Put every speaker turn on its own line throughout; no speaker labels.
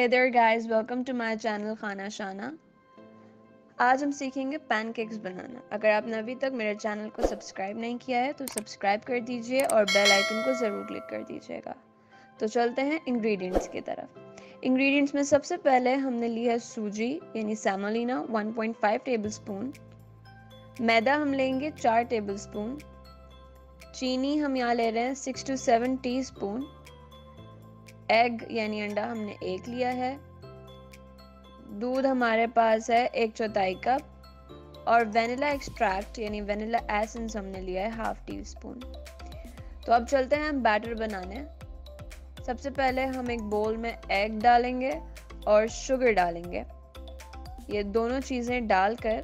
Hey there guys, welcome to my channel खाना शाना आज हम सीखेंगे पैनकेक्स बनाना। अगर आपने अभी तक मेरे चैनल को सब्सक्राइब नहीं किया है तो सब्सक्राइब कर दीजिए और बेल आइकन को ज़रूर क्लिक कर दीजिएगा। तो चलते हैं इंग्रेडिएंट्स की तरफ़। इंग्रेडिएंट्स में सबसे पहले हमने ली है सूजी यानी सैमोलिना 1.5 टेबलस्पून मैदा हम लेंगे चार टेबलस्पून चीनी हम यहाँ ले रहे हैं six to seven teaspoon egg यानी अंडा हमने एक लिया है। दूध हमारे पास है एक चौथाई कप और वेनिला एक्सट्रैक्ट यानी वेनिला एसेंस हमने लिया है हाफ़ टी स्पून तो अब चलते हैं हम बैटर बनाने। सबसे पहले हम एक बोल में एग डालेंगे और शुगर डालेंगे। ये दोनों चीज़ें डालकर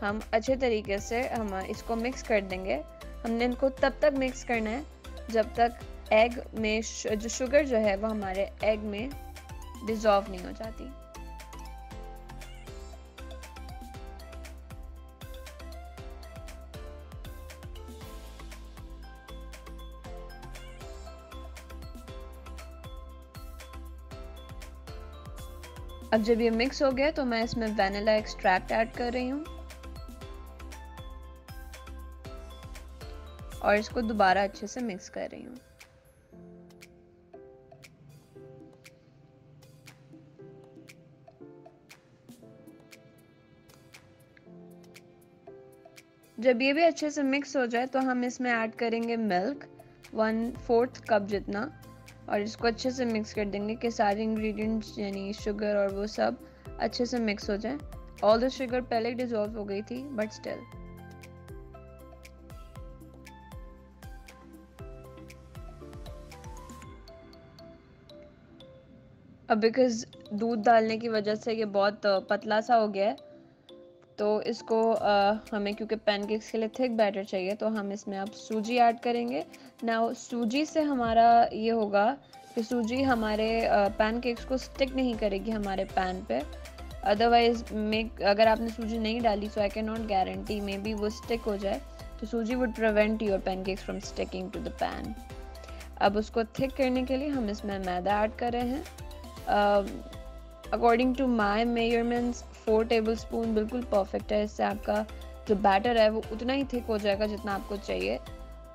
हम अच्छे तरीके से हम इसको मिक्स कर देंगे। हमने इनको तब तक मिक्स करना है जब तक एग में जो शुगर जो है वो हमारे एग में डिज़ोल्व नहीं हो जाती। अब जब ये मिक्स हो गया तो मैं इसमें वैनिला एक्सट्रैक्ट ऐड कर रही हूँ। और इसको दोबारा अच्छे से मिक्स कर रही हूँ। जब ये भी अच्छे से मिक्स हो जाए तो हम इसमें ऐड करेंगे मिल्क वन फोर्थ कप जितना, और इसको अच्छे से मिक्स कर देंगे कि सारे इंग्रेडिएंट्स यानी शुगर और वो सब अच्छे से मिक्स हो जाए। ऑल द शुगर पहले डिजॉल्व हो गई थी बट स्टिल अब बिकॉज़ दूध डालने की वजह से ये बहुत पतला सा हो गया है तो इसको आ, हमें क्योंकि पैनकेक्स के लिए थिक बैटर चाहिए तो हम इसमें अब सूजी ऐड करेंगे। ना सूजी से हमारा ये होगा कि सूजी हमारे पैनकेक्स को स्टिक नहीं करेगी हमारे पैन पे। अदरवाइज़ मेक अगर आपने सूजी नहीं डाली so I can not guarantee maybe वो स्टिक हो जाए। तो सूजी would prevent your pancakes from sticking to the pan अब उसको थिक करने के लिए हम इसमें मैदा ऐड कर रहे हैं। According to my measurements four tablespoon बिल्कुल परफेक्ट है, इससे आपका जो बैटर है वो उतना ही थिक हो जाएगा जितना आपको चाहिए।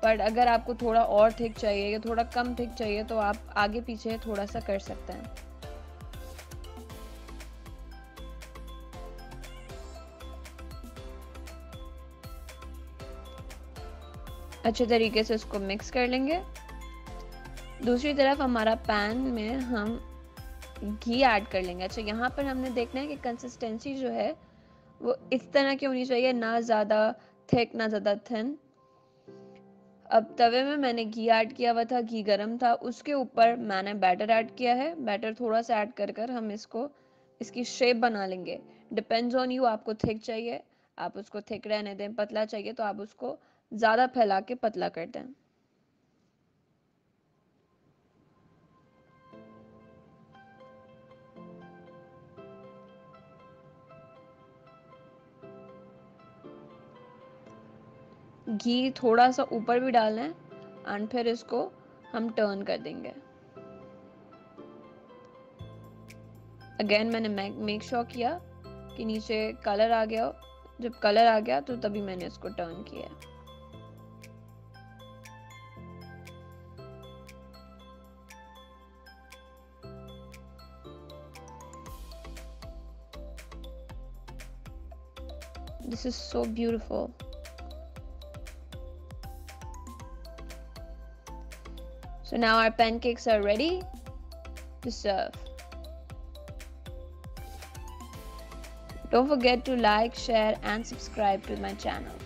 बट अगर आपको थोड़ा और थिक चाहिए या थोड़ा कम थिक चाहिए तो आप आगे पीछे थोड़ा सा कर सकते हैं। अच्छे तरीके से उसको मिक्स कर लेंगे। दूसरी तरफ़ हमारा पैन में हम घी ऐड कर लेंगे। अच्छा यहाँ पर हमने देखना है कि कंसिस्टेंसी जो है, वो इस तरह की होनी चाहिए, ना ज़्यादा थिक ना ज़्यादा थिन अब तवे में मैंने घी ऐड किया हुआ था, घी गरम था, उसके ऊपर मैंने बैटर ऐड किया है। बैटर थोड़ा सा ऐड कर कर हम इसको, इसकी शेप बना लेंगे। डिपेंड्स ऑन यू आपको थिक चाहिए, आप उसको थिक रहने दें, पतला चाहिए तो आप उसको ज़्यादा फैला के पतला कर दें। घी थोड़ा सा ऊपर भी डालें एंड फिर इसको हम टर्न कर देंगे। अगेन मैंने मेक श्योर किया कि नीचे कलर आ गया। जब कलर आ गया तो तभी मैंने इसको टर्न किया। This is so beautiful. So now our pancakes are ready to serve. Don't forget to like, share and subscribe to my channel.